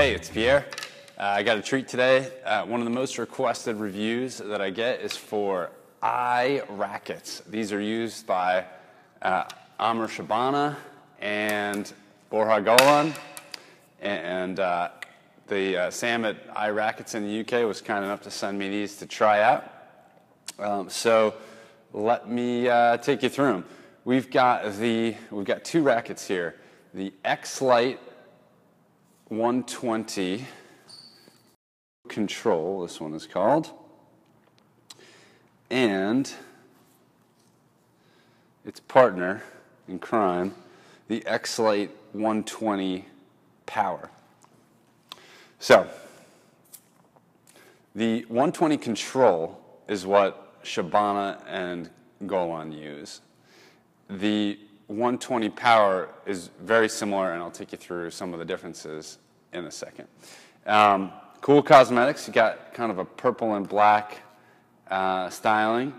Hey, it's Pierre. Uh, I got a treat today. Uh, one of the most requested reviews that I get is for eye rackets. These are used by uh, Amr Shabana and Borja Golan. And uh, the uh, Sam at Eye Rackets in the UK was kind enough to send me these to try out. Um, so let me uh, take you through them. We've got the we've got two rackets here. The X-Lite 120 Control, this one is called, and its partner in crime, the X-Lite 120 Power. So, the 120 Control is what Shabana and Golan use. The 120 Power is very similar, and I'll take you through some of the differences in a second. Um, cool cosmetics. You got kind of a purple and black uh, styling,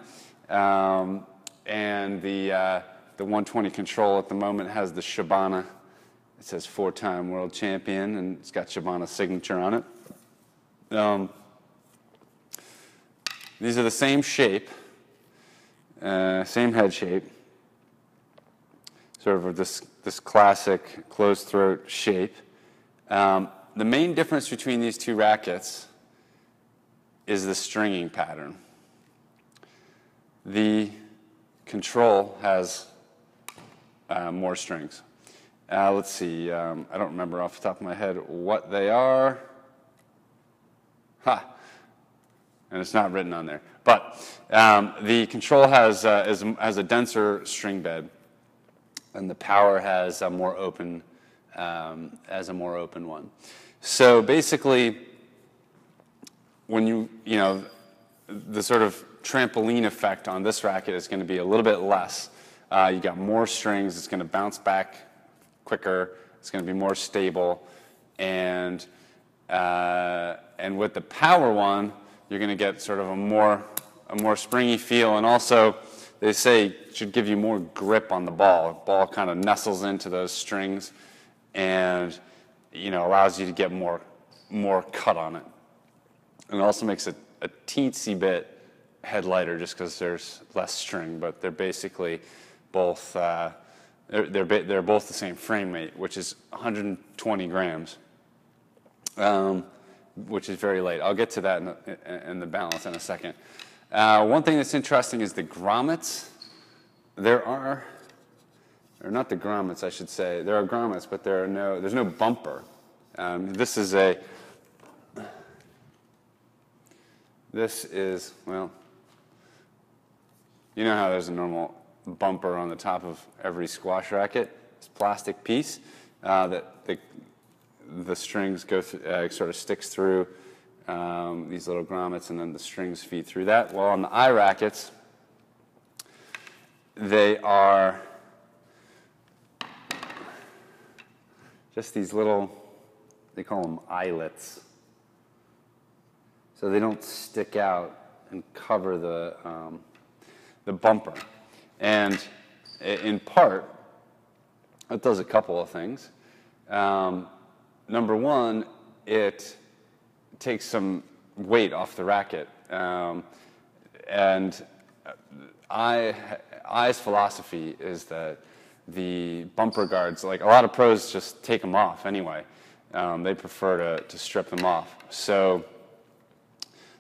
um, and the uh, the 120 control at the moment has the Shabana. It says four-time world champion, and it's got Shabana's signature on it. Um, these are the same shape, uh, same head shape, sort of this, this classic closed throat shape. Um, the main difference between these two rackets is the stringing pattern. The control has uh, more strings. Uh, let's see, um, I don't remember off the top of my head what they are. Ha! And it's not written on there. But um, the control has, uh, is, has a denser string bed and the power has a more open um, as a more open one. So basically, when you you know the sort of trampoline effect on this racket is going to be a little bit less. Uh, you got more strings. It's going to bounce back quicker. It's going to be more stable, and uh, and with the power one, you're going to get sort of a more a more springy feel, and also they say should give you more grip on the ball. The ball kind of nestles into those strings and you know allows you to get more more cut on it. And it also makes it a teensy bit head lighter just because there's less string, but they're basically both uh, they're, they're, they're both the same frame weight, which is 120 grams, um, which is very light. I'll get to that in the, in the balance in a second. Uh, one thing that's interesting is the grommets. There are, or not the grommets, I should say. There are grommets, but there are no, there's no bumper. Um, this is a, this is, well, you know how there's a normal bumper on the top of every squash racket? It's plastic piece uh, that the, the strings go th- uh, sort of sticks through um, these little grommets, and then the strings feed through that. Well, on the eye rackets, they are just these little, they call them eyelets. So they don't stick out and cover the, um, the bumper. And in part, it does a couple of things. Um, number one, it takes some weight off the racket. Um, and I, Eye's philosophy is that the bumper guards, like a lot of pros just take them off anyway. Um, they prefer to, to strip them off. So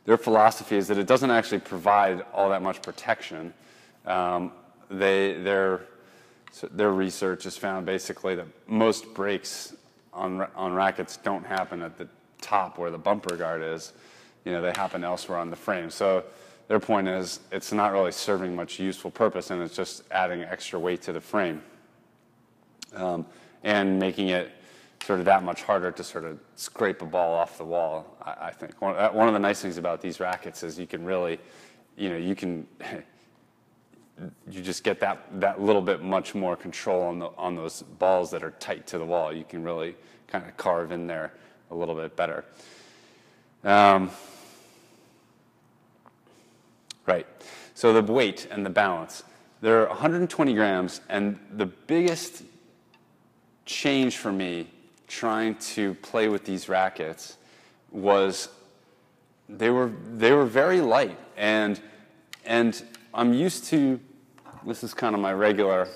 their philosophy is that it doesn't actually provide all that much protection. Um, they, their, their research has found basically that most breaks on, on rackets don't happen at the top where the bumper guard is, you know, they happen elsewhere on the frame. So their point is it's not really serving much useful purpose and it's just adding extra weight to the frame um, and making it sort of that much harder to sort of scrape a ball off the wall, I, I think. One, one of the nice things about these rackets is you can really, you know, you can, you just get that, that little bit much more control on, the, on those balls that are tight to the wall. You can really kind of carve in there a little bit better. Um, right. So the weight and the balance. They're 120 grams, and the biggest change for me trying to play with these rackets was they were they were very light and and I'm used to this is kind of my regular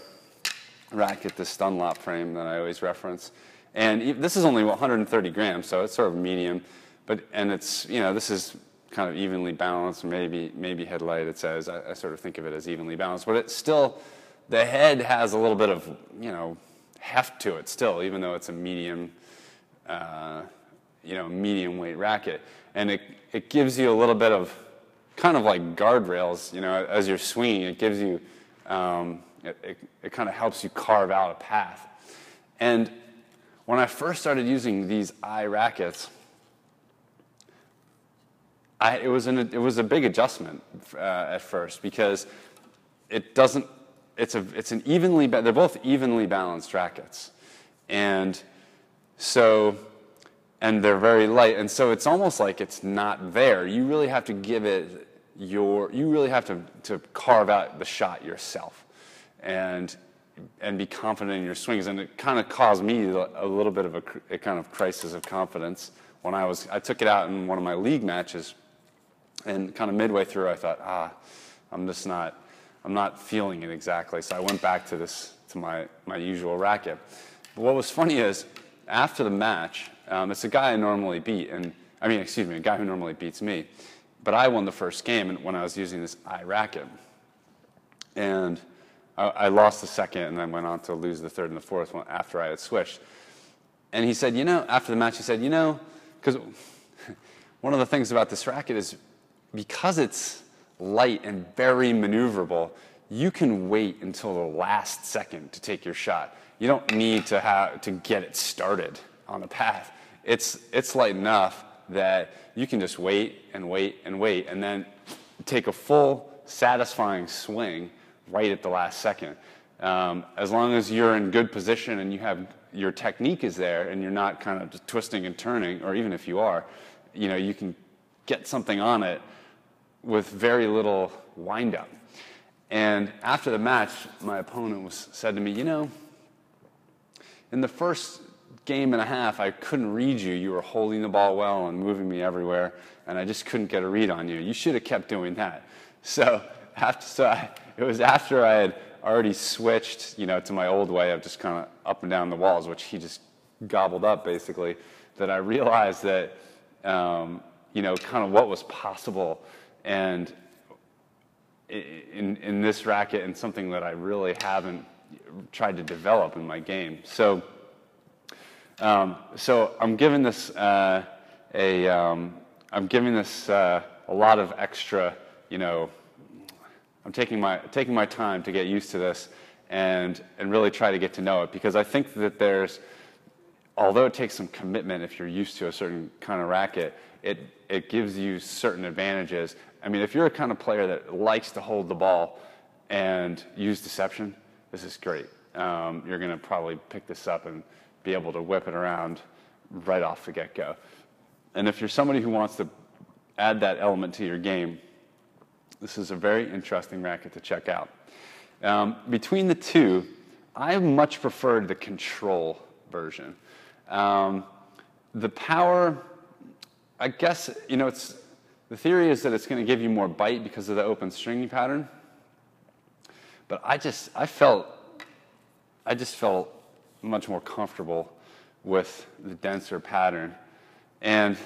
racket, this Dunlop frame that I always reference. And this is only 130 grams, so it's sort of medium. But and it's you know this is kind of evenly balanced, maybe maybe headlight. It says I, I sort of think of it as evenly balanced, but it's still the head has a little bit of you know heft to it still, even though it's a medium uh, you know medium weight racket, and it it gives you a little bit of kind of like guardrails. You know, as you're swinging, it gives you um, it, it, it kind of helps you carve out a path. And when I first started using these eye rackets, I, it, was an, it was a big adjustment uh, at first because it doesn't, it's, a, it's an evenly, they're both evenly balanced rackets. And so, and they're very light. And so it's almost like it's not there. You really have to give it your, you really have to, to carve out the shot yourself and, and be confident in your swings. And it kind of caused me a little bit of a, a kind of crisis of confidence when I was, I took it out in one of my league matches and kind of midway through, I thought, ah, I'm just not, I'm not feeling it exactly. So I went back to this, to my, my usual racket. But what was funny is, after the match, um, it's a guy I normally beat, and I mean, excuse me, a guy who normally beats me. But I won the first game when I was using this eye racket. And I, lost the second and then went on to lose the third and the fourth one after I had switched. And he said, you know, after the match, he said, you know, because one of the things about this racket is because it's light and very maneuverable, you can wait until the last second to take your shot. You don't need to have to get it started on the path. It's it's light enough that you can just wait and wait and wait and then take a full satisfying swing right at the last second. Um, as long as you're in good position and you have your technique is there and you're not kind of just twisting and turning, or even if you are, you know, you can get something on it with very little windup. And after the match, my opponent was said to me, you know, in the first game and a half, I couldn't read you. You were holding the ball well and moving me everywhere, and I just couldn't get a read on you. You should have kept doing that. So after, so I, it was after I had already switched, you know, to my old way of just kind of up and down the walls, which he just gobbled up basically, that I realized that, um, you know, kind of what was possible and in, in this racket and something that I really haven't tried to develop in my game. So, um, so I'm giving this uh, a, um, I'm giving this uh, a lot of extra, you know, I'm taking my, taking my time to get used to this and, and really try to get to know it because I think that there's, although it takes some commitment if you're used to a certain kind of racket, it, it gives you certain advantages. I mean, if you're a kind of player that likes to hold the ball and use deception, this is great. Um, you're going to probably pick this up and be able to whip it around right off the get go. And if you're somebody who wants to add that element to your game, this is a very interesting racket to check out. Um, between the two, I much preferred the control version. Um, the power, I guess, you know, it's, the theory is that it's going to give you more bite because of the open stringing pattern. But I just, I felt, I just felt much more comfortable with the denser pattern. And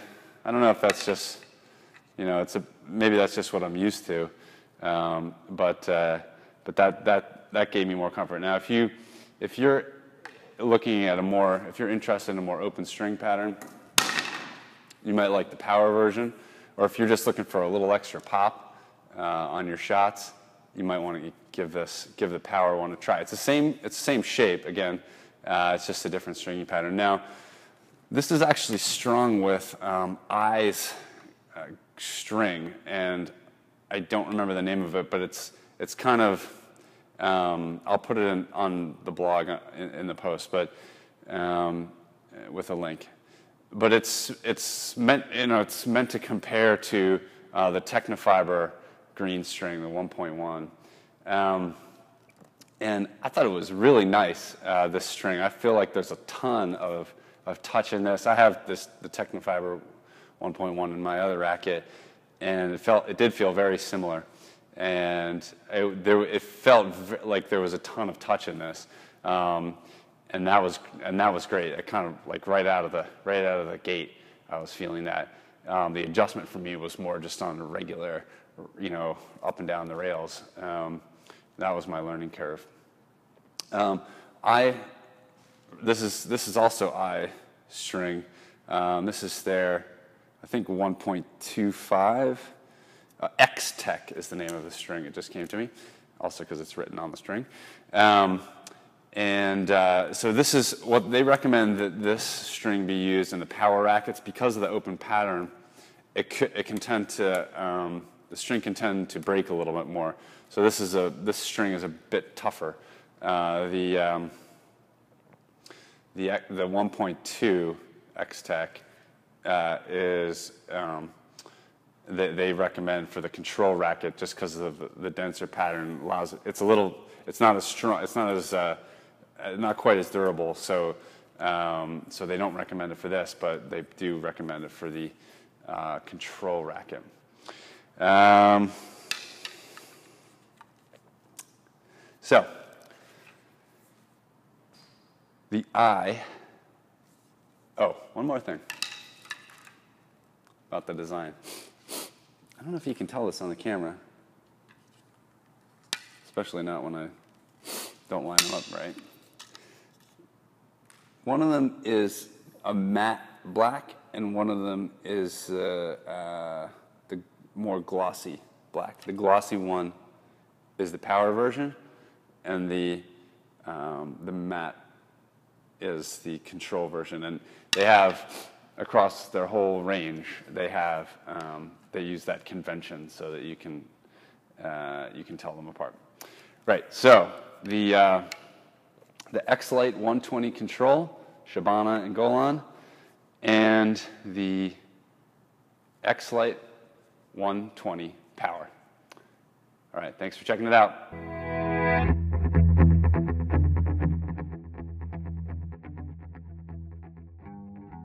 I don't know if that's just, you know, it's a, maybe that's just what I'm used to. Um, but uh, but that, that, that gave me more comfort. Now, if, you, if you're looking at a more, if you're interested in a more open string pattern, you might like the power version. Or if you're just looking for a little extra pop uh, on your shots, you might want to give this, give the power one a try. It's the same, it's the same shape, again, uh, it's just a different stringing pattern. Now, this is actually strung with um, eyes uh, string, and I don't remember the name of it, but it's it's kind of um, I'll put it in, on the blog uh, in, in the post, but um, with a link. But it's it's meant you know it's meant to compare to uh, the Tecnifibre green string, the 1.1. Um, and I thought it was really nice, uh, this string. I feel like there's a ton of, of touch in this. I have this the Tecnifibre 1.1 in my other racket, and it felt it did feel very similar, and it, there, it felt like there was a ton of touch in this, um, and that was and that was great. It kind of like right out of the right out of the gate, I was feeling that. Um, the adjustment for me was more just on regular, you know, up and down the rails. Um, that was my learning curve. Um, I this is this is also Eye string. Um, this is their I think 1.25. Uh, X-Tech is the name of the string. It just came to me, also because it's written on the string. Um, and uh, so this is what they recommend that this string be used in the power rackets because of the open pattern. It, it can tend to um, the string can tend to break a little bit more. So this is a this string is a bit tougher. Uh, the um, the the 1.2 X-Tech uh, is um, they, they, recommend for the control racket just because of the, the, denser pattern allows it. It's a little, it's not as strong, it's not as, uh, not quite as durable. So, um, so they don't recommend it for this, but they do recommend it for the uh, control racket. Um, so, the eye. Oh, one more thing about the design. I don't know if you can tell this on the camera, especially not when I don't line them up right. One of them is a matte black, and one of them is uh, uh, the more glossy black. The glossy one is the power version, and the um, the matte is the control version. And they have across their whole range, they have um, they use that convention so that you can uh, you can tell them apart. Right. So the uh, the X-Lite 120 control, Shabana and Golan, and the X-Lite 120 power. All right. Thanks for checking it out.